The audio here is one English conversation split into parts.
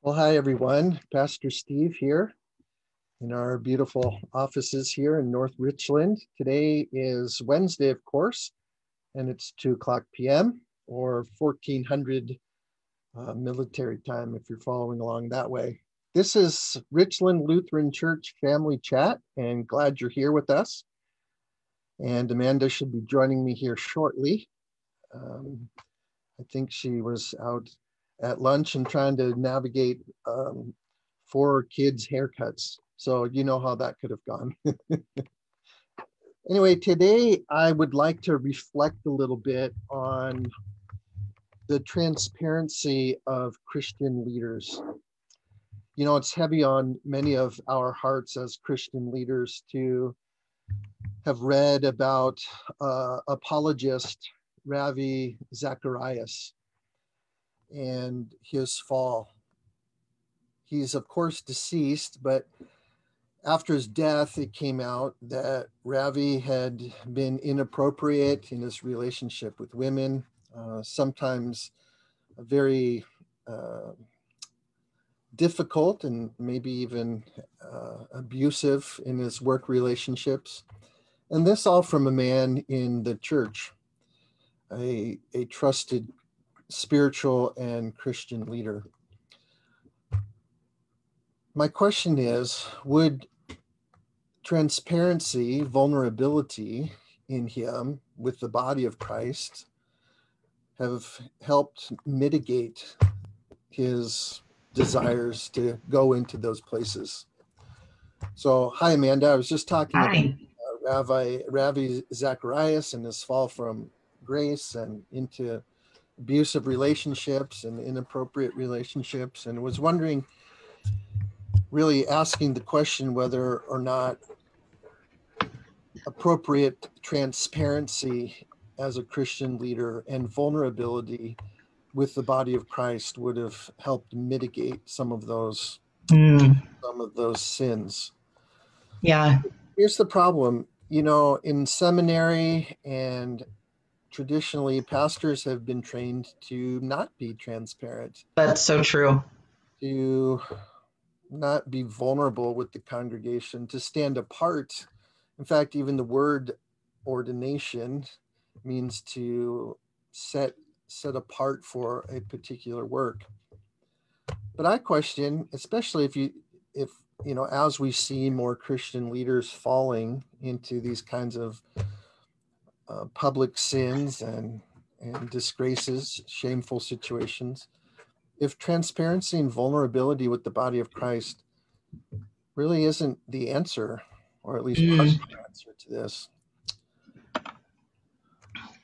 Well, hi everyone. Pastor Steve here in our beautiful offices here in North Richland. Today is Wednesday, of course, and it's 2 o'clock p.m. or 1400 uh, military time if you're following along that way. This is Richland Lutheran Church Family Chat, and glad you're here with us. And Amanda should be joining me here shortly. Um, I think she was out at lunch and trying to navigate um, four kids' haircuts. So you know how that could have gone. anyway, today I would like to reflect a little bit on the transparency of Christian leaders. You know, it's heavy on many of our hearts as Christian leaders to have read about uh, apologist Ravi Zacharias and his fall. He's, of course, deceased, but after his death, it came out that Ravi had been inappropriate in his relationship with women, uh, sometimes very uh, difficult and maybe even uh, abusive in his work relationships. And this all from a man in the church, a, a trusted spiritual and Christian leader. My question is Would transparency, vulnerability in him with the body of Christ have helped mitigate his desires to go into those places? So, hi, Amanda. I was just talking hi. about uh, Ravi, Ravi Zacharias and his fall from grace and into abusive relationships and inappropriate relationships and was wondering really asking the question whether or not appropriate transparency as a Christian leader and vulnerability with the body of Christ would have helped mitigate some of those mm. some of those sins. Yeah. Here's the problem, you know, in seminary and traditionally pastors have been trained to not be transparent. That's so true. To not be vulnerable with the congregation, to stand apart. In fact, even the word ordination means to set set apart for a particular work. But I question, especially if you if you know, as we see more Christian leaders falling into these kinds of uh, public sins and, and disgraces, shameful situations, if transparency and vulnerability with the body of Christ really isn't the answer, or at least part of mm. the answer to this.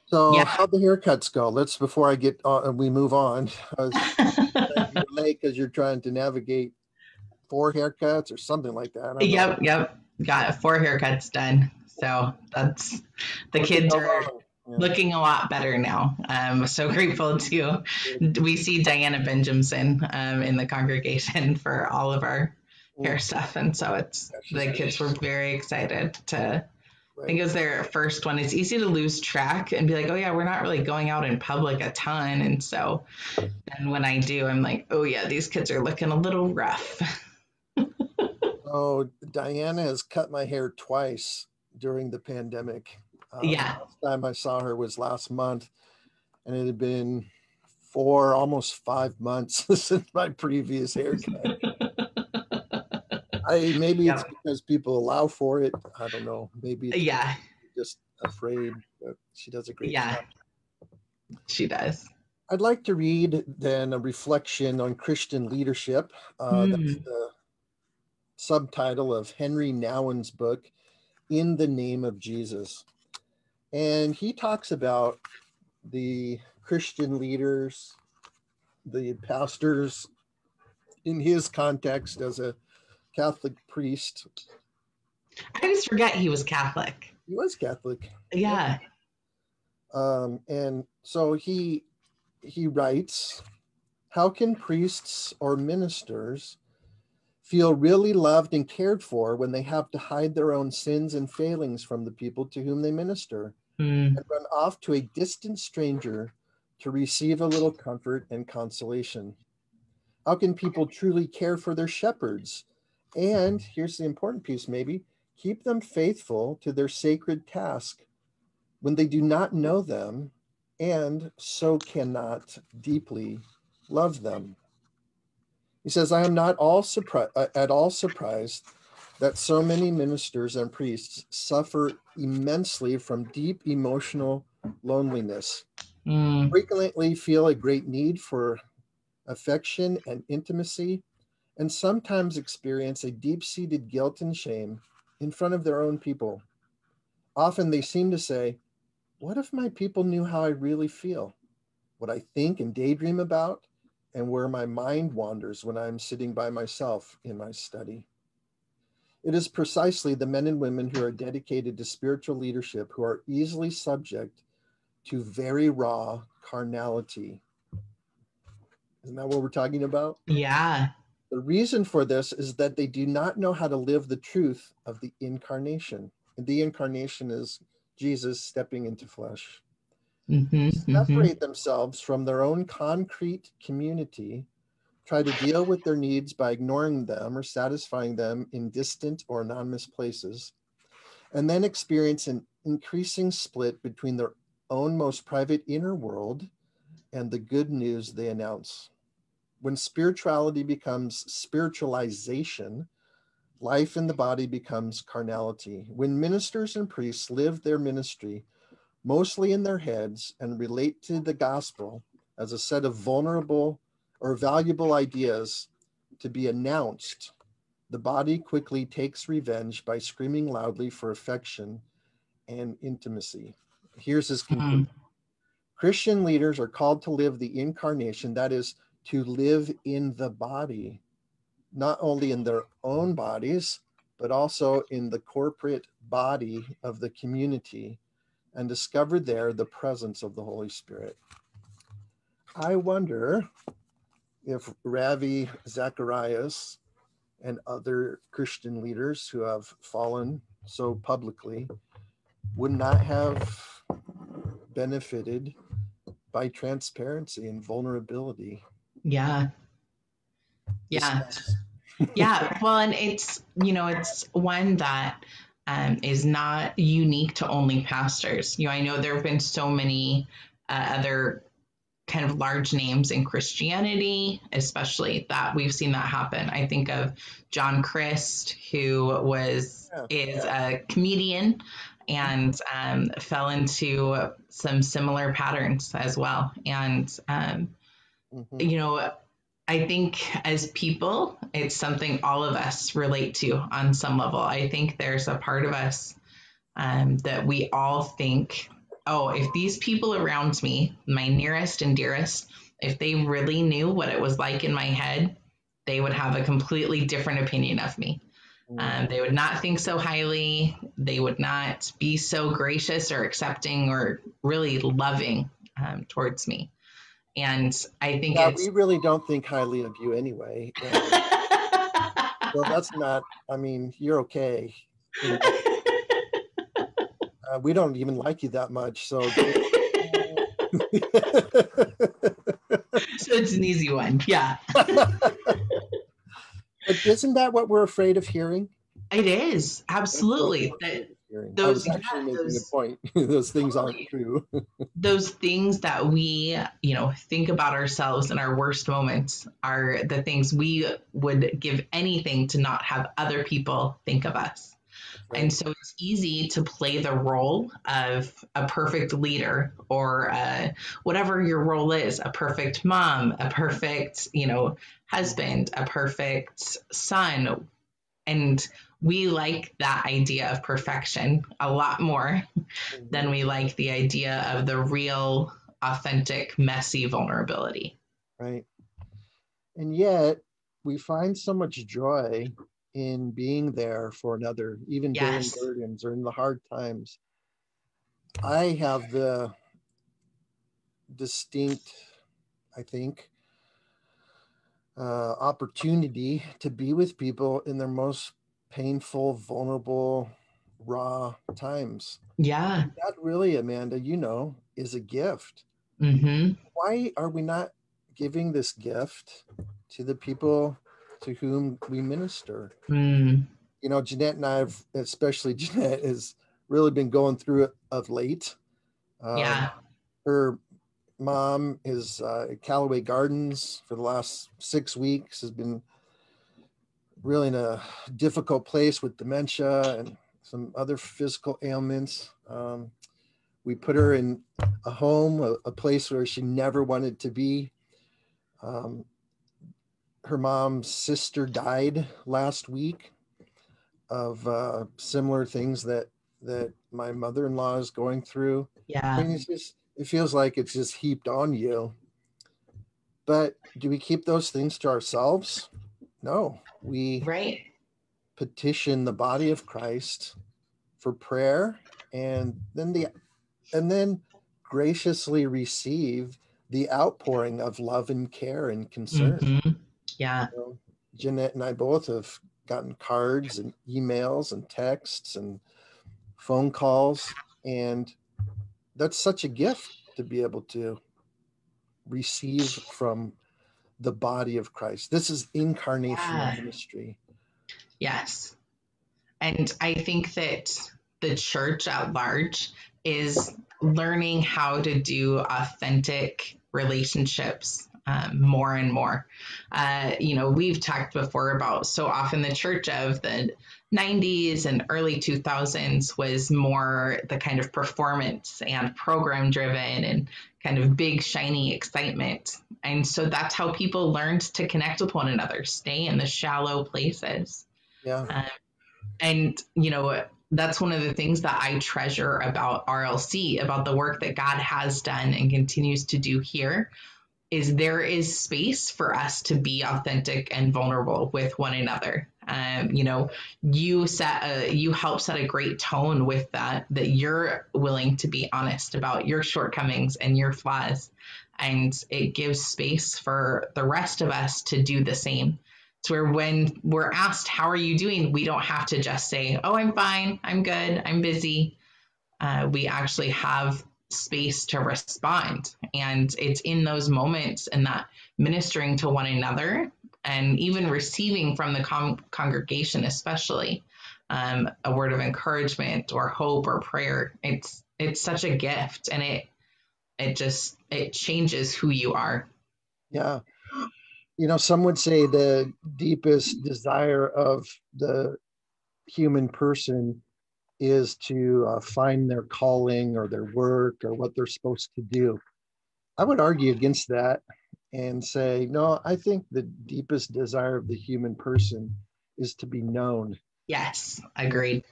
So, yeah. how the haircuts go? Let's before I get uh, we move on. you're because you're trying to navigate four haircuts or something like that. Yep, know. yep. Got four haircuts done. So that's the kids are looking a lot better now. I'm so grateful to we see Diana Benjamin um, in the congregation for all of our hair stuff, and so it's the kids were very excited to. I think it was their first one. It's easy to lose track and be like, oh, yeah, we're not really going out in public a ton. And so then when I do, I'm like, oh, yeah, these kids are looking a little rough. oh, Diana has cut my hair twice during the pandemic. Um, yeah. Last time I saw her was last month, and it had been four, almost five months since my previous haircut. I maybe yeah. it's because people allow for it. I don't know. Maybe yeah, just afraid. But she does a great yeah. job. She does. I'd like to read then a reflection on Christian leadership. Uh, mm. That's hmm. the subtitle of Henri Nouwen's book, in the name of Jesus. And he talks about the Christian leaders, the pastors, in his context as a Catholic priest. I just forget he was Catholic. He was Catholic. Yeah. Um, and so he he writes, how can priests or ministers feel really loved and cared for when they have to hide their own sins and failings from the people to whom they minister mm. and run off to a distant stranger to receive a little comfort and consolation. How can people truly care for their shepherds? And here's the important piece maybe keep them faithful to their sacred task when they do not know them and so cannot deeply love them. He says, I am not all uh, at all surprised that so many ministers and priests suffer immensely from deep emotional loneliness, mm. frequently feel a great need for affection and intimacy, and sometimes experience a deep seated guilt and shame in front of their own people. Often they seem to say, What if my people knew how I really feel, what I think and daydream about, and where my mind wanders when I'm sitting by myself in my study? It is precisely the men and women who are dedicated to spiritual leadership who are easily subject to very raw carnality. Isn't that what we're talking about? Yeah. The reason for this is that they do not know how to live the truth of the incarnation. And the incarnation is Jesus stepping into flesh. Mm-hmm, mm-hmm. separate mm-hmm. themselves from their own concrete community, try to deal with their needs by ignoring them or satisfying them in distant or anonymous places, and then experience an increasing split between their own most private inner world and the good news they announce. When spirituality becomes spiritualization, life in the body becomes carnality. When ministers and priests live their ministry mostly in their heads and relate to the gospel as a set of vulnerable or valuable ideas to be announced, the body quickly takes revenge by screaming loudly for affection and intimacy. Here's his mm-hmm. conclusion. Mm-hmm. Christian leaders are called to live the incarnation, that is, to live in the body, not only in their own bodies, but also in the corporate body of the community and discovered there the presence of the Holy Spirit. I wonder if Ravi Zacharias and other Christian leaders who have fallen so publicly would not have benefited by transparency and vulnerability. Yeah. Yeah. yeah. Well, and it's, you know, it's one that um, is not unique to only pastors. You know, I know there have been so many uh, other kind of large names in Christianity, especially that we've seen that happen. I think of John Crist, who was is yeah. a comedian and um, fell into some similar patterns as well. And um, mm-hmm. you know, I think as people, it's something all of us relate to on some level. I think there's a part of us um, that we all think, oh, if these people around me, my nearest and dearest, if they really knew what it was like in my head, they would have a completely different opinion of me. Um, they would not think so highly. They would not be so gracious or accepting or really loving um, towards me. And I think yeah, we really don't think highly of you anyway. well, that's not. I mean, you're okay. uh, we don't even like you that much, so. so it's an easy one, yeah. but isn't that what we're afraid of hearing? It is absolutely. That those, actually yeah, those point. those things aren't true. those things that we, you know, think about ourselves in our worst moments are the things we would give anything to not have other people think of us. Right. And so it's easy to play the role of a perfect leader or uh, whatever your role is a perfect mom, a perfect, you know, husband, a perfect son. And we like that idea of perfection a lot more mm-hmm. than we like the idea of the real, authentic, messy vulnerability. Right. And yet, we find so much joy in being there for another, even yes. during burdens or in the hard times. I have the distinct, I think, uh, opportunity to be with people in their most painful, vulnerable, raw times. Yeah. That really, Amanda, you know, is a gift. Mm-hmm. Why are we not giving this gift to the people to whom we minister. Mm. You know, Jeanette and I have, especially Jeanette, has really been going through it of late. Um, yeah. Her mom is uh, at Callaway Gardens for the last six weeks, has been really in a difficult place with dementia and some other physical ailments. Um, we put her in a home, a, a, place where she never wanted to be. Um, her mom's sister died last week of uh, similar things that that my mother-in-law is going through. Yeah, I mean, just it feels like it's just heaped on you. But do we keep those things to ourselves? No, we right petition the body of Christ for prayer, and then the and then graciously receive the outpouring of love and care and concern. Mm-hmm. Yeah. So Jeanette and I both have gotten cards and emails and texts and phone calls. And that's such a gift to be able to receive from the body of Christ. This is incarnational yeah. ministry. Yes. And I think that the church at large is learning how to do authentic relationships um, more and more. Uh, you know, we've talked before about so often the church of the 90s and early 2000s was more the kind of performance and program driven and kind of big, shiny excitement. And so that's how people learned to connect with one another, stay in the shallow places. Yeah. Um, and, you know, that's one of the things that I treasure about RLC, about the work that God has done and continues to do here, is there is space for us to be authentic and vulnerable with one another. Um, you know, you set a, you help set a great tone with that, that you're willing to be honest about your shortcomings and your flaws. And it gives space for the rest of us to do the same. To where when we're asked, How are you doing? we don't have to just say, Oh, I'm fine, I'm good, I'm busy. Uh, we actually have space to respond. And it's in those moments and that ministering to one another and even receiving from the con- congregation, especially um, a word of encouragement or hope or prayer. It's it's such a gift, and it it just it changes who you are. Yeah, you know, some would say the deepest desire of the human person is to uh, find their calling or their work or what they're supposed to do. I would argue against that and say, no, I think the deepest desire of the human person is to be known. Yes, agreed.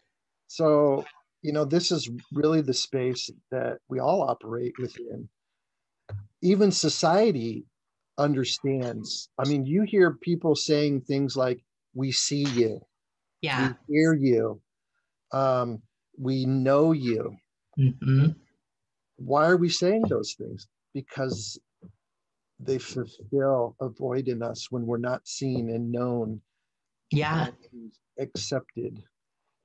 So, you know, this is really the space that we all operate within. Even society understands. I mean, you hear people saying things like, we see you, yeah, we hear you, um, we know you. Mm-hmm. Why are we saying those things? Because they fulfill a void in us when we're not seen and known. Yeah. And accepted.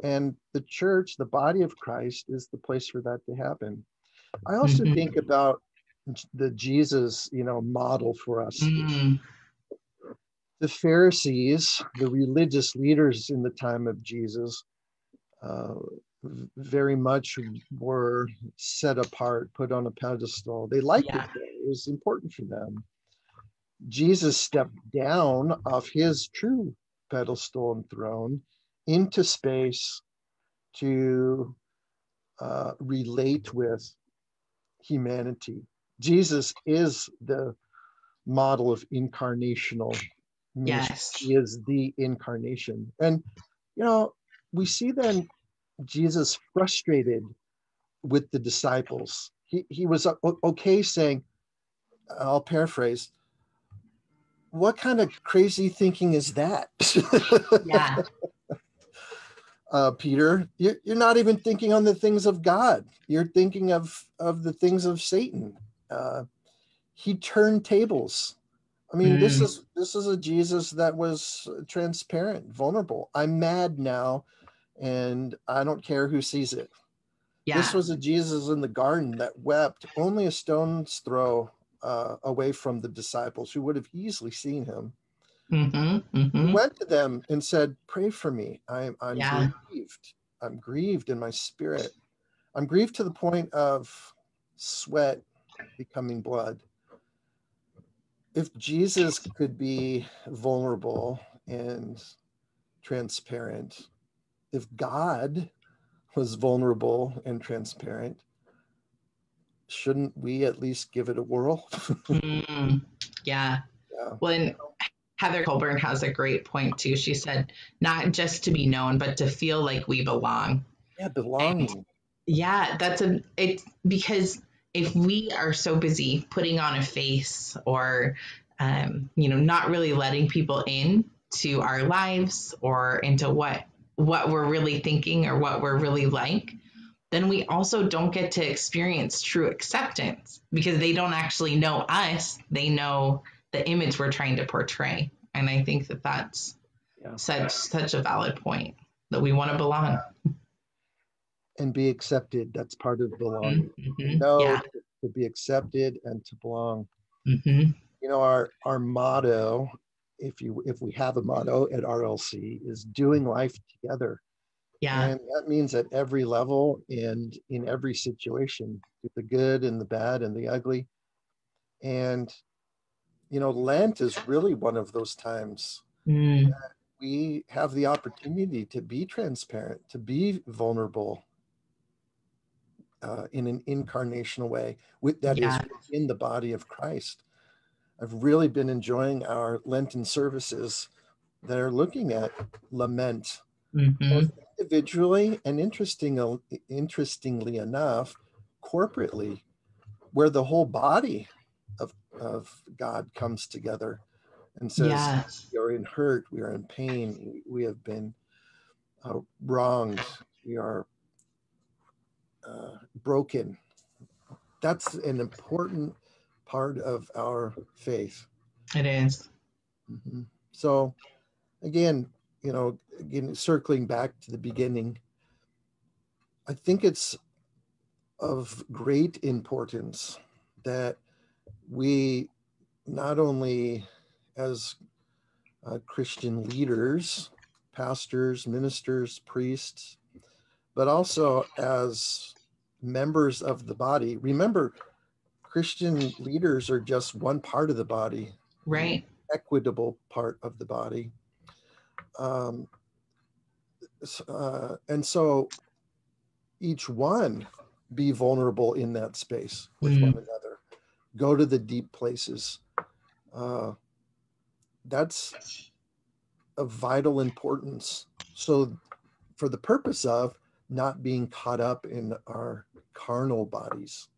And the church, the body of Christ, is the place for that to happen. I also mm-hmm. think about the Jesus, you know, model for us. Mm-hmm. The Pharisees, the religious leaders in the time of Jesus, uh, very much were set apart, put on a pedestal. They liked yeah. it. It was important for them. Jesus stepped down off his true pedestal and throne into space to uh, relate with humanity. Jesus is the model of incarnational. Yes. He is the incarnation. And, you know, we see then Jesus frustrated with the disciples. He, he was okay saying, I'll paraphrase, what kind of crazy thinking is that? yeah. Uh, Peter, you're, you're not even thinking on the things of God. You're thinking of, of the things of Satan. Uh, he turned tables. I mean, mm. this is this is a Jesus that was transparent, vulnerable. I'm mad now and I don't care who sees it. Yeah. This was a Jesus in the garden that wept only a stone's throw uh, away from the disciples who would have easily seen him. Mm-hmm, mm-hmm. He went to them and said, "Pray for me. I'm I'm Yeah. grieved. I'm grieved in my spirit. I'm grieved to the point of sweat becoming blood." If Jesus could be vulnerable and transparent, if God was vulnerable and transparent, shouldn't we at least give it a whirl? Mm, yeah. Yeah. Well, Heather Colburn has a great point too. She said, not just to be known, but to feel like we belong. yeah, belonging. Yeah, that's a it's because if we are so busy putting on a face or um, you know, not really letting people in to our lives or into what what we're really thinking or what we're really like, then we also don't get to experience true acceptance because they don't actually know us. They know the image we're trying to portray. And I think that that's Yeah. such such a valid point that we want to belong. and be accepted. That's part of belonging. Mhm. No, Yeah. to, to be accepted and to belong. hmm You know, our our motto, if you if we have a motto at RLC, is doing life together. Yeah. And that means at every level and in every situation, the good and the bad and the ugly. And you know, Lent is really one of those times Mm, we have the opportunity to be transparent, to be vulnerable uh, in an incarnational way with, that is Yeah. in the body of Christ. I've really been enjoying our Lenten services that are looking at lament mhm. both individually and interesting, interestingly enough, corporately, where the whole body of, of God comes together and says, Yeah. we are in hurt, we are in pain, we, we have been uh, wronged, we are uh, broken. That's an important part of our faith. It is. Mhm. So, again, you know, again, circling back to the beginning, I think it's of great importance that we not only as uh, Christian leaders, pastors, ministers, priests, but also as members of the body. Remember, Christian leaders are just one part of the body Right. equitable part of the body. Um, uh, and so each one be vulnerable in that space with Mm. one another. Go to the deep places. Uh, that's of vital importance. So, for the purpose of not being caught up in our carnal bodies,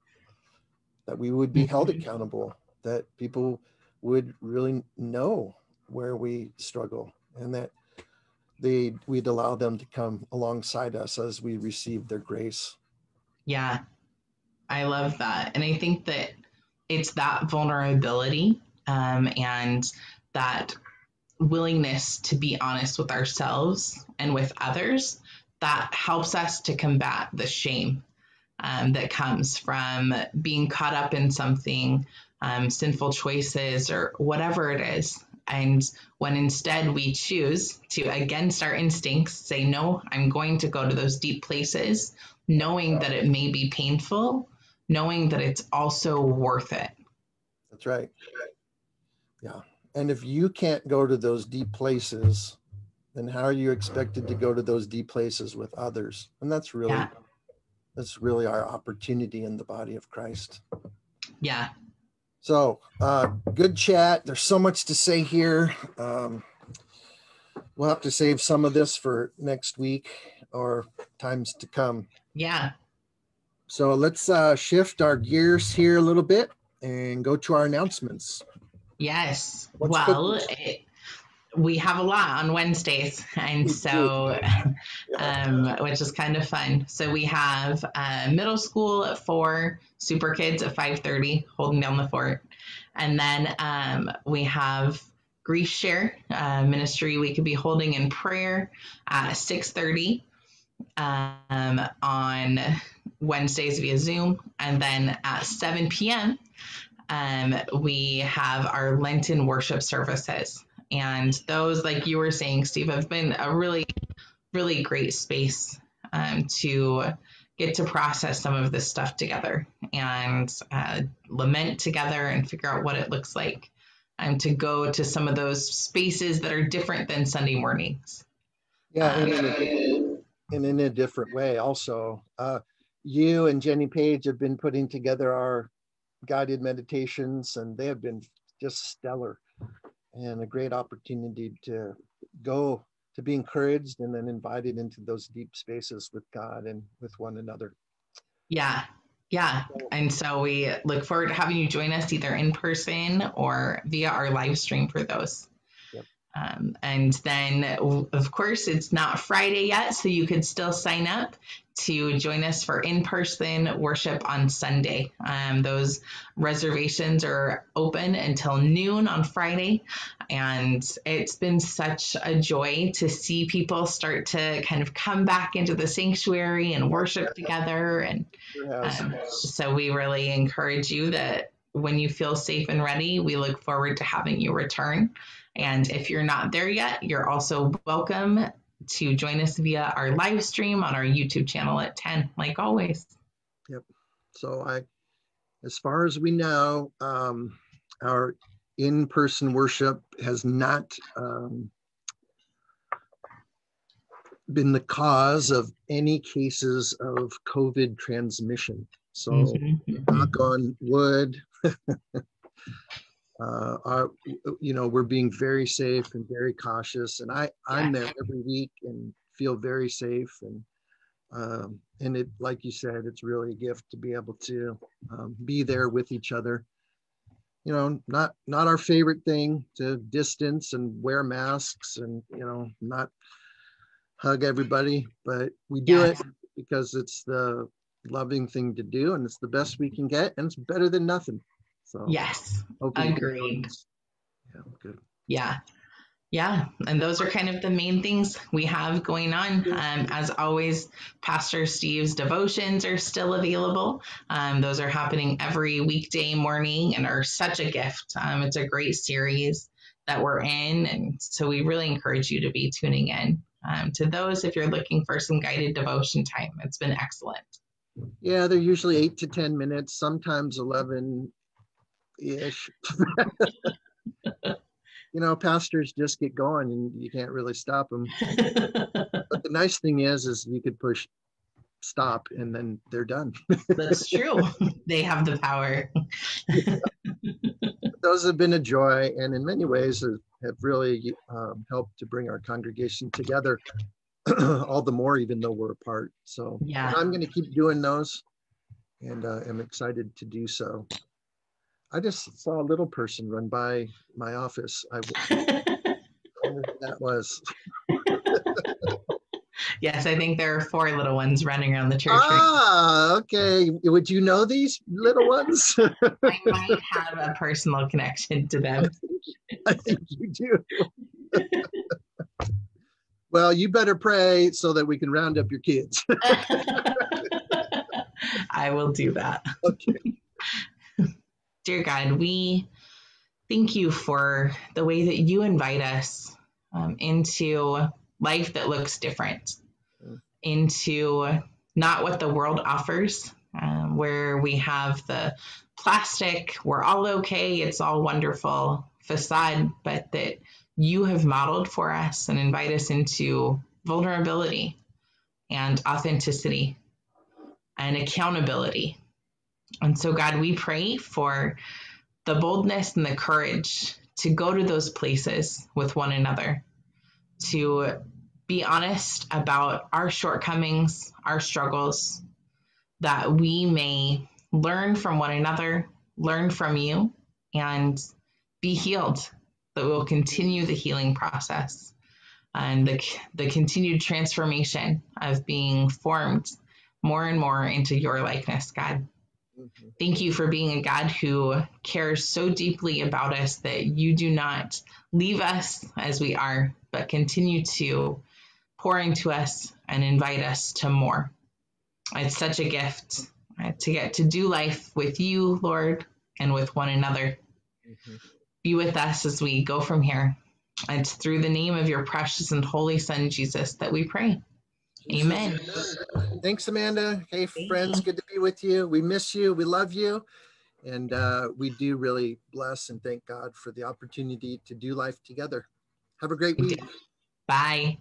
that we would be held Mhm. accountable, that people would really know where we struggle and that they we'd allow them to come alongside us as we receive their grace Yeah. I love that. And I think that it's that vulnerability um, and that willingness to be honest with ourselves and with others that helps us to combat the shame um, that comes from being caught up in something, um, sinful choices, or whatever it is. And when instead we choose to, against our instincts, say, No, I'm going to go to those deep places, knowing that it may be painful, knowing that it's also worth it. that's right yeah and if you can't go to those deep places then how are you expected to go to those deep places with others and that's really Yeah. That's really our opportunity in the body of christ Yeah. So, uh, good chat. There's so much to say here. Um, we'll have to save some of this for next week or times to come. Yeah. So, let's uh, shift our gears here a little bit and go to our announcements. Yes. What's well, it, we have a lot on Wednesdays, and so, um, which is kind of fun. So we have uh, middle school at four, super kids at five thirty, holding down the fort, and then um, we have grief share uh, ministry. We could be holding in prayer at six thirty um, on Wednesdays via Zoom, and then at seven p.m. Um, we have our Lenten worship services. And those, like you were saying, Steve, have been a really, really great space um, to get to process some of this stuff together and uh, lament together and figure out what it looks like and um, to go to some of those spaces that are different than Sunday mornings. Yeah, and in a, and in a different way also. Uh, you and Jenny Page have been putting together our guided meditations and they have been just stellar and a great opportunity to go to be encouraged and then invited into those deep spaces with God and with one another. Yeah. Yeah. And so we look forward to having you join us either in person or via our live stream for those. Um, and then, of course, it's not Friday yet, so you could still sign up to join us for in person worship on Sunday. Um, those reservations are open until noon on Friday. And it's been such a joy to see people start to kind of come back into the sanctuary and worship together. And um, so we really encourage you that when you feel safe and ready, we look forward to having you return. And if you're not there yet, you're also welcome to join us via our live stream on our YouTube channel at 10, like always. Yep. So I, as far as we know, um, our in-person worship has not um, been the cause of any cases of COVID transmission. So mm-hmm. knock on wood. uh, are, you know, we're being very safe and very cautious. And I, I'm there every week and feel very safe. And, um, and it, like you said, it's really a gift to be able to um, be there with each other. You know, not not our favorite thing to distance and wear masks and you know not hug everybody, but we do it because it's the loving thing to do and it's the best we can get and it's better than nothing. So yes, agreed. Yeah, good. Yeah. Yeah, and those are kind of the main things we have going on. Um, as always, Pastor Steve's devotions are still available. Um, those are happening every weekday morning and are such a gift. Um, it's a great series that we're in, and so we really encourage you to be tuning in um, to those if you're looking for some guided devotion time. It's been excellent. Yeah, they're usually eight to 10 minutes, sometimes 11 ish. you know, pastors just get going and you can't really stop them. but the nice thing is, is you could push stop and then they're done. That's true. They have the power. Those have been a joy and in many ways have really um, helped to bring our congregation together all the more, even though we're apart. So yeah. I'm going to keep doing those and uh, I'm excited to do so. I just saw a little person run by my office. I that was. yes, I think there are four little ones running around the church. Ah, okay. Would you know these little ones? I might have a personal connection to them. I think you do. well, you better pray so that we can round up your kids. I will do that. Okay. Dear God, we thank you for the way that you invite us um, into life that looks different, into not what the world offers, um, where we have the plastic, we're all okay, it's all wonderful facade, but that you have modeled for us and invite us into vulnerability and authenticity and accountability and so, God, we pray for the boldness and the courage to go to those places with one another, to be honest about our shortcomings, our struggles, that we may learn from one another, learn from you, and be healed. That we'll continue the healing process and the, the continued transformation of being formed more and more into your likeness, God. Mm-hmm. Thank you for being a God who cares so deeply about us that you do not leave us as we are, but continue to pour into us and invite us to more. It's such a gift to get to do life with you, Lord, and with one another. Mm-hmm. Be with us as we go from here. It's through the name of your precious and holy Son, Jesus, that we pray. Amen. Thanks, Amanda. Hey, friends, good to be with you. We miss you. We love you. And uh, we do really bless and thank God for the opportunity to do life together. Have a great week. Bye.